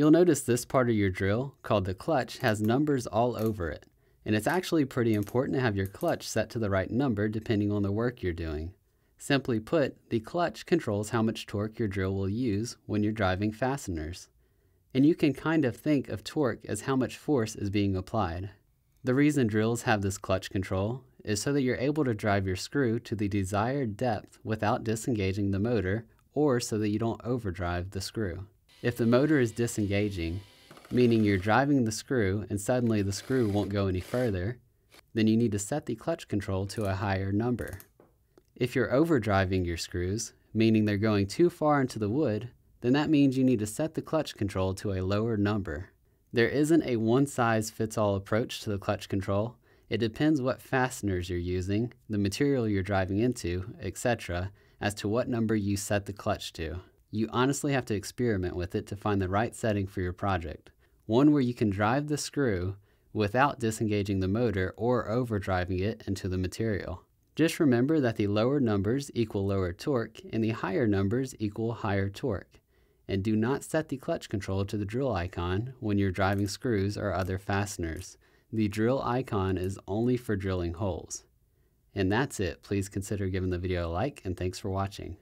You'll notice this part of your drill, called the clutch, has numbers all over it. And it's actually pretty important to have your clutch set to the right number depending on the work you're doing. Simply put, the clutch controls how much torque your drill will use when you're driving fasteners. And you can kind of think of torque as how much force is being applied. The reason drills have this clutch control is so that you're able to drive your screw to the desired depth without disengaging the motor or so that you don't overdrive the screw. If the motor is disengaging, meaning you're driving the screw and suddenly the screw won't go any further, then you need to set the clutch control to a higher number. If you're overdriving your screws, meaning they're going too far into the wood, then that means you need to set the clutch control to a lower number. There isn't a one-size-fits-all approach to the clutch control. It depends what fasteners you're using, the material you're driving into, etc., as to what number you set the clutch to. You honestly have to experiment with it to find the right setting for your project. One where you can drive the screw without disengaging the motor or overdriving it into the material. Just remember that the lower numbers equal lower torque and the higher numbers equal higher torque. And do not set the clutch control to the drill icon when you're driving screws or other fasteners. The drill icon is only for drilling holes. And that's it. Please consider giving the video a like and thanks for watching.